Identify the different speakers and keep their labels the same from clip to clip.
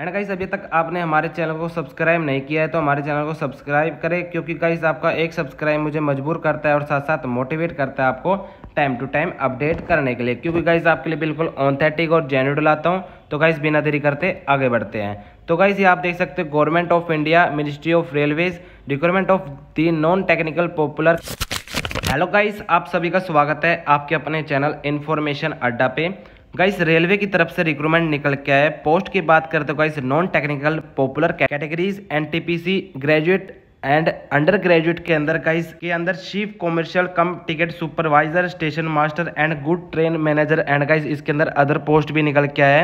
Speaker 1: And guys अभी तक आपने हमारे चैनल को सब्सक्राइब नहीं किया है तो हमारे चैनल को सब्सक्राइब करें, क्योंकि गाइस आपका एक सब्सक्राइब मुझे मजबूर करता है और साथ साथ मोटिवेट करता है आपको टाइम टू टाइम अपडेट करने के लिए। क्योंकि गाइस आपके लिए बिल्कुल ऑथेंटिक और जेन्यूड लाता हूँ। तो गाइस बिना देरी करते आगे बढ़ते हैं। तो गाइस ये आप देख सकते हैं government of India ministry of railways requirement of the non technical popular hello guys आप सभी का स्वागत है आपके अपने चैनल इन्फॉर्मेशन अड्डा पे। गाइस रेलवे की तरफ़ से रिक्रूटमेंट निकल के आया पोस्ट की बात करते हो guys non technical popular categories NTPC graduate and under graduate के अंदर गाइस के अंदर chief commercial cum ticket supervisor station master and good train manager and guys इसके अंदर अदर पोस्ट भी निकल के है।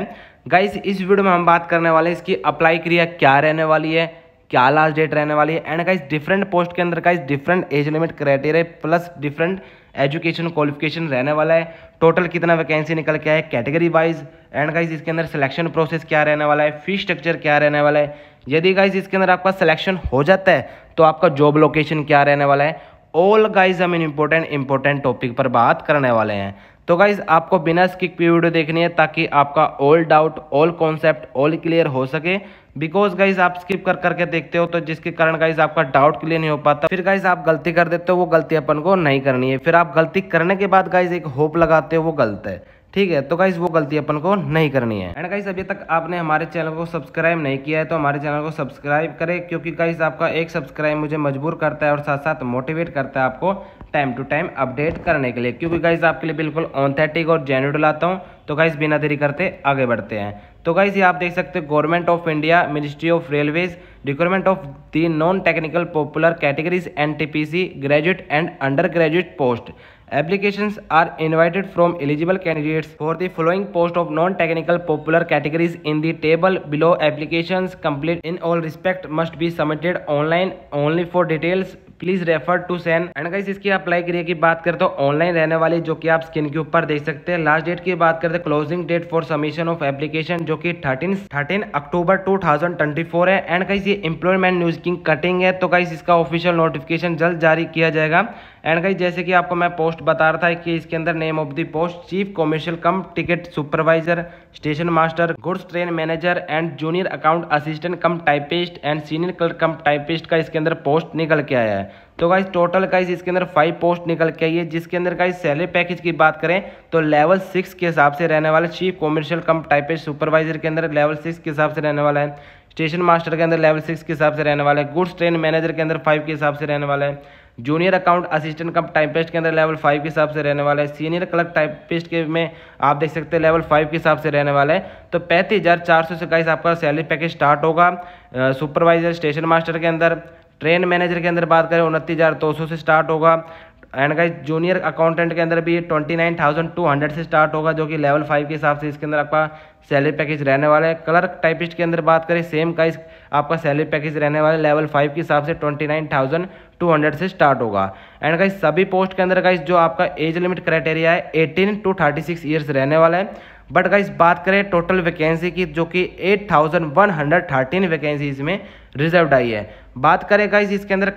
Speaker 1: गाइस इस वीडियो में हम बात करने वाले हैं, इसकी अप्लाई क्रिया क्या रहने वाली है? क्या लास्ट डेट रहने वाली है? एंड गाइस डिफरेंट पोस्ट के अंदर guys different age limit criteria plus different education qualification रहने वाला है। टोटल कितना वैकेंसी निकल के है? कैटेगरी वाइज एंड गाइज़ इसके अंदर सिलेक्शन प्रोसेस क्या रहने वाला है? फ़ी स्ट्रक्चर क्या रहने वाला है? यदि गाइज़ इसके अंदर आपका सिलेक्शन हो जाता है तो आपका जॉब लोकेशन क्या रहने वाला है? ऑल गाइज़ हम इन इंपॉर्टेंट इंपॉर्टेंट टॉपिक पर बात करने वाले हैं। तो गाइज़ आपको बिना स्किप वीडियो देखनी है, ताकि आपका all doubt all concept all clear हो सके। बिकॉज़ गाइज़ आप स्किप कर करके देखते हो तो जिसके कारण गाइज़ आपका डाउट क्लियर नहीं हो पाता, फिर गाइज़ आप गलती कर देते हो, वो गलती अपन को नहीं करनी है। फिर आप गलती करने के बाद गाइज़ एक होप लगाते हो, वो गलत है। ठीक है तो गाइज़ वो गलती अपन को नहीं करनी है। एंड गाइज़ अभी तक आपने हमारे चैनल को सब्सक्राइब नहीं किया है तो हमारे चैनल को सब्सक्राइब करें, क्योंकि गाइज़ आपका एक सब्सक्राइब मुझे मजबूर करता है और साथ साथ मोटिवेट करता है आपको टाइम टू टाइम अपडेट करने के लिए। क्योंकि गाइज़ आपके लिए बिल्कुल ऑथेंटिक और जेन्यूड लाता हूँ तो गाइज़ बिना देरी करते आगे बढ़ते हैं। तो गाइज़ ये आप देख सकते हैं government of India ministry of railways requirement of the non technical popular categories N graduate and under graduate post Applications are invited from eligible candidates for the following post of non-technical popular categories in the table below. Applications complete in all respect must be submitted online only for details. Please refer to CEN and guys इसकी apply करिए की बात करते हो online रहने वाली जो कि आप स्क्रीन के ऊपर देख सकते हैं लास्ट डेट की बात करते हैं closing date for submission of application जो कि थर्टीन थर्टीन अक्टूबर 2024 है एंड गाइस ये एम्प्लॉयमेंट न्यूज़ की कटिंग है तो गाइस इसका ऑफिशियल नोटिफिकेशन जल्द जारी किया जाएगा एंड गाइस जैसे कि आपको मैं पोस्ट बता रहा था कि इसके अंदर name of the post chief commercial cum ticket supervisor station master goods train manager and junior account assistant cum typist and senior clerk cum typist का इसके अंदर पोस्ट निकल के आया है। तो गाइस टोटल गाइस इसके अंदर फाइव पोस्ट निकल के आई है जिसके अंदर गाइस सैलरी पैकेज की बात करें तो लेवल सिक्स के हिसाब से रहने वाला chief commercial cum typist supervisor के अंदर लेवल सिक्स के हिसाब से रहने वाला है। स्टेशन मास्टर के अंदर लेवल सिक्स के हिसाब से रहने वाला है। गुड्स ट्रेन मैनेजर के अंदर फाइव के हिसाब से रहने वाला है। Junior account assistant cum typist के अंदर लेवल फाइव के हिसाब से रहने वाला है। सीनियर क्लर्क टाइपिस्ट के में आप देख सकते हैं लेवल फाइव के हिसाब से रहने वाला है। तो पैंतीस हज़ार चार सौ से गाइस आपका सैलरी पैकेज स्टार्ट होगा। सुपरवाइजर, स्टेशन मास्टर के अंदर, ट्रेन मैनेजर के अंदर बात करें, उनतीस हज़ार दो सौ से स्टार्ट होगा। एंड गाइस जूनियर अकाउंटेंट के अंदर भी twenty nine thousand two hundred से स्टार्ट होगा, जो कि लेवल फाइव के हिसाब से इसके अंदर आपका सैलरी पैकेज रहने वाला है। क्लर्क टाइपिस्ट के अंदर बात करें सेम का इस आपका सैलरी पैकेज रहने वाला है लेवल फाइव के हिसाब से twenty nine thousand two hundred से स्टार्ट होगा। एंड गाइज़ सभी पोस्ट के अंदर गाइस जो आपका एज लिमिट क्राइटेरिया है eighteen to thirty six years रहने वाला है। बट गाइस बात करें टोटल वैकेंसी की, जो कि eight thousand one hundred thirteen vacancy इसमें रिज़र्व आई है। बात करें गाइस इसके अंदर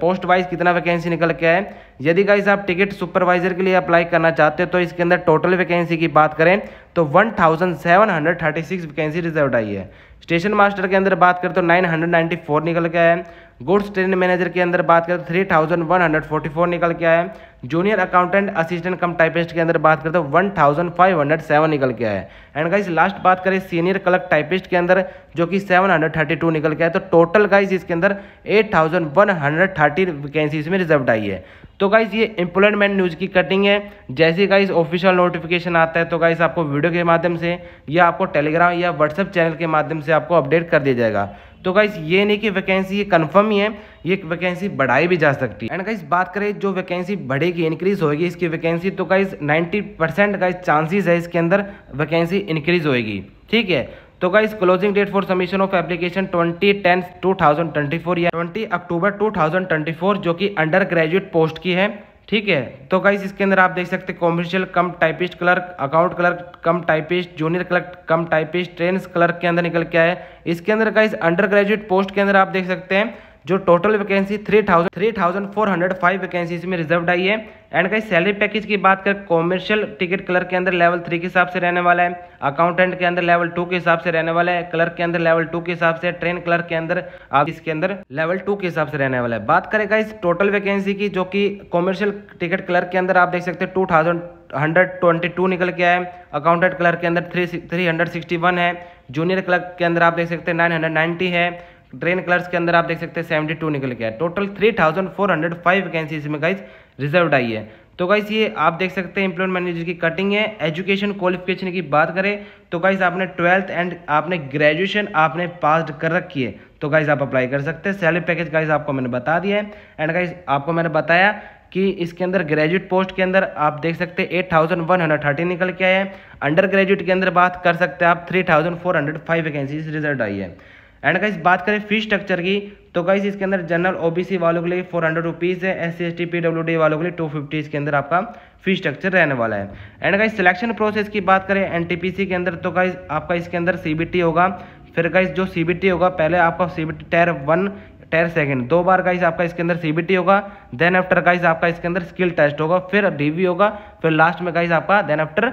Speaker 1: पोस्ट वाइज कितना वैकेंसी निकल के है यदि गाइस आप टिकट सुपरवाइजर के लिए अप्लाई करना चाहते हो तो इसके अंदर टोटल वैकेंसी की बात करें तो one thousand seven hundred thirty six vacancy reserve आई है। स्टेशन मास्टर के अंदर बात करें तो नाइन हंड्रेड नाइन्टी फोर निकल के है गुड्स ट्रेन मैनेजर के अंदर बात करें तो three thousand one hundred forty four निकल के है junior accountant assistant cum typist के अंदर बात करें तो one thousand five hundred seven निकल के है एंड गाइस लास्ट बात करें सीनियर क्लर्क टाइपिस्ट के अंदर जो कि सेवन हंड्रेड थर्टी टू निकल के आया तो टोटल गाइस इसके अंदर eight thousand one hundred thirty vacancy इसमें रिज़र्व आई है। तो गाइज़ ये एम्प्लॉयमेंट न्यूज़ की कटिंग है। जैसे गाइज़ ऑफिशियल नोटिफिकेशन आता है तो गाइज़ आपको वीडियो के माध्यम से या आपको टेलीग्राम या व्हाट्सएप चैनल के माध्यम से आपको अपडेट कर दिया जाएगा। तो गाइस ये नहीं कि वैकेंसी ये कन्फर्म ही है, ये वैकेंसी बढ़ाई भी जा सकती है। एंड गाइज़ बात करें, जो वैकेंसी बढ़ेगी इंक्रीज होगी इसकी वैकेंसी तो guys ninety percent guys chances है इसके अंदर वैकेंसी इंक्रीज होगी ठीक है? तो guys closing date for submission of application 20 ten 2024 या 20 अक्टूबर 2024 जो कि अंडर ग्रेजुएट पोस्ट की है। ठीक है? तो गाइस इसके अंदर आप देख सकते हैं commercial cum typist clerk account clerk cum typist junior clerk cum typist train clerk के अंदर निकल के आए इसके अंदर गाइस अंडर ग्रेजुएट पोस्ट के अंदर आप देख सकते हैं। जो total vacancy three thousand three thousand four hundred five vacancy इसमें रिज़र्व आई है। एंड कहीं सैलरी पैकेज की बात करें कॉमर्शियल टिकट क्लर्क के अंदर लेवल थ्री के हिसाब से रहने वाला है अकाउंटेंट के अंदर लेवल टू के हिसाब से रहने वाला है क्लर्क के अंदर लेवल टू के हिसाब से ट्रेन क्लर्क के अंदर, आप इसके अंदर लेवल टू के हिसाब से रहने वाला है। बात करेगा इस टोटल वैकेंसी की जो कि कॉमर्शियल टिकट क्लर्क के अंदर आप देख सकते हैं two thousand hundred twenty two निकल के आए अकाउंटेंट क्लर्क के अंदर three three hundred sixty one है। जूनियर क्लर्क के अंदर आप देख सकते हैं नाइन हंड्रेड नाइन्टी है। ट्रेन क्लर्क के अंदर आप देख सकते हैं सेवेंटी टू निकल आए total three thousand four hundred five vacancy इसमें गाइज़ रिज़र्व आई है। तो गाइस ये आप देख सकते हैं एम्प्लॉयमेंट मैनेजर की कटिंग है। एजुकेशन क्वालिफिकेशन की बात करें तो गाइस आपने ट्वेल्थ एंड आपने ग्रेजुएशन आपने पास कर रखी है। तो गाइस आप अप्लाई कर सकते हैं। सैलरी पैकेज गाइस आपको मैंने बता दिया है। एंड गाइस आपको मैंने बताया कि इसके अंदर ग्रेजुएट पोस्ट के अंदर आप देख सकते हैं eight thousand one hundred thirty निकल के आए हैं। अंडर ग्रेजुएट के अंदर बात कर सकते हैं आप three thousand four hundred five vacancies result आई है। एंड गाइस बात करें फ़ीस स्ट्रक्चर की तो गाइस इसके अंदर जनरल ओबीसी वालों के लिए फोर हंड्रेड रुपीज़ है S C S T P W D वालों के लिए टू फिफ्टी इसके अंदर आपका फ़ीस स्ट्रक्चर रहने वाला है। एंड गाइस सिलेक्शन प्रोसेस की बात करें एन टी पी सी के अंदर तो गाइस आपका इसके अंदर सी बी टी होगा। फिर गाइस जो सी बी टी होगा, पहले आपका C B T one tier second दो बार गाइस आपका इसके अंदर सीबीटी होगा। देन आफ्टर गाइस आपका इसके अंदर स्किल टेस्ट होगा, फिर डीवी होगा, फिर लास्ट में गाइस आपका देन आफ्टर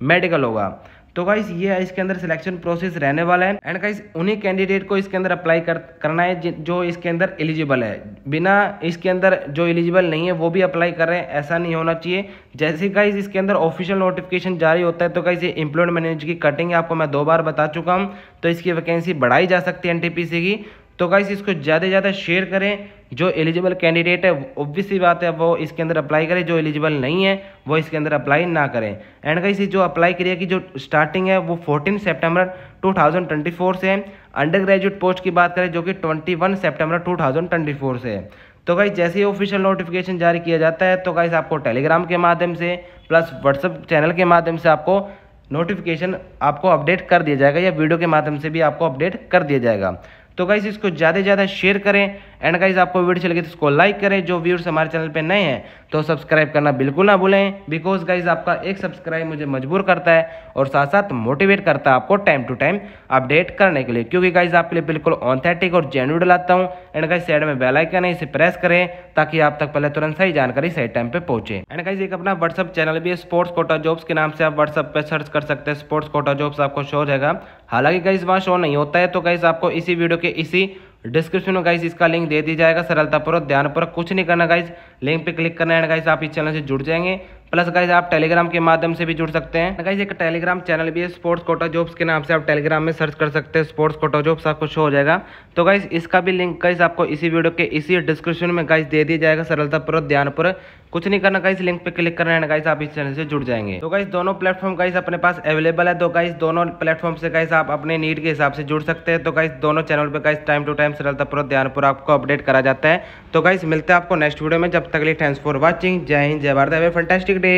Speaker 1: मेडिकल होगा। तो गाइस ये इसके अंदर सिलेक्शन प्रोसेस रहने वाला है। एंड गाइस उन्हीं कैंडिडेट को इसके अंदर अप्लाई कर, करना है जो इसके अंदर एलिजिबल है। बिना इसके अंदर जो एलिजिबल नहीं है, वो भी अप्लाई कर रहे हैं। ऐसा नहीं होना चाहिए। जैसे गाइस इसके अंदर ऑफिशियल नोटिफिकेशन जारी होता है तो गाइस ये एम्प्लॉयड मैनेजर की कटिंग है। आपको मैं दो बार बता चुका हूँ। तो इसकी वैकेंसी बढ़ाई जा सकती है एनटीपीसी की। तो गाइस इसको ज़्यादा से ज़्यादा शेयर करें। जो एलिजिबल कैंडिडेट है ऑब्वियसली बात है, वो इसके अंदर अप्लाई करें, जो एलिजिबल नहीं है, वो इसके अंदर अप्लाई ना करें। एंड गाइस जो अप्लाई क्रिया की जो स्टार्टिंग है, वो 14 सितंबर 2024 से है। अंडर ग्रेजुएट पोस्ट की बात करें, जो कि 21 सितंबर 2024 से है। तो गाइस जैसे ही ऑफिशियल नोटिफिकेशन जारी किया जाता है तो गाइस आपको टेलीग्राम के माध्यम से प्लस व्हाट्सअप चैनल के माध्यम से आपको नोटिफिकेशन आपको अपडेट कर दिया जाएगा या वीडियो के माध्यम से भी आपको अपडेट कर दिया जाएगा। तो गाइस इसको ज़्यादा से ज़्यादा शेयर करें एंड गाइज़ आपको वीडियो चलेगी तो इसको लाइक करें। जो व्यूर्स हमारे चैनल पे नए हैं तो सब्सक्राइब करना बिल्कुल ना भूलें। बिकॉज़ गाइज़ आपका एक सब्सक्राइब मुझे मजबूर करता है और साथ साथ मोटिवेट करता है आपको टाइम टू टाइम अपडेट करने के लिए। क्योंकि गाइज़ आपके लिए बिल्कुल ऑथेंटिक और जेन्यू डलाता हूँ। एंड गाइज़ साइड में बेलाइकन है, इसे प्रेस करें ताकि आप तक पहले तुरंत सही जानकारी सही टाइम पे पहुँचे। एंड गाइज़ एक अपना व्हाट्सअप चैनल भी है स्पोर्ट्स कोटा जॉब्स के नाम से आप व्हाट्सअप पे सर्च कर सकते हैं। स्पोर्ट्स कोटा जॉब्स आपको शो हो जाएगा। हालाँकि गाइज़ वहाँ शो नहीं होता है तो गाइज़ आपको इसी वीडियो के इसी डिस्क्रिप्शन में गाइस इसका लिंक दे दिया जाएगा, सरलतापूर्वक, ध्यानपूर्वक कुछ नहीं करना गाइस लिंक पे क्लिक करना है गाइस आप इस चैनल से जुड़ जाएँगे। प्लस गाइज़ आप टेलीग्राम के माध्यम से भी जुड़ सकते हैं। गाइज़ एक टेलीग्राम चैनल भी है, स्पोर्ट्स कोटा जॉब्स के नाम से आप टेलीग्राम में सर्च कर सकते हैं, स्पोर्ट्स कोटा जॉब्स, आपको शो हो जाएगा। तो गाइज़ इसका भी लिंक गाइज़ आपको इसी वीडियो के इसी डिस्क्रिप्शन में गाइज़ दे दिया जाएगा सरलतापूर्वक ध्यानपूर्वक कुछ नहीं करना, गाइस लिंक पे क्लिक करना है गाइस, आप इस चैनल से जुड़ जाएँगे। तो गाइस, दोनों प्लेटफॉर्म गाइस, अपने पास अवेलेबल है। तो गाइस, दोनों प्लेटफॉर्म से, गाइस, आप अपने नीड के हिसाब से जुड़ सकते हैं। तो गाइस, दोनों चैनल पे, गाइस टाइम टू टाइम सरलतापूर्वक ध्यानपूर्वक आपको अपडेट करा जाता है। तो गाइस, मिलते हैं आपको नेक्स्ट वीडियो में। जब तक लिए थैंक्स फॉर वॉचिंग जय हिंद, जय भारत। Fantastic day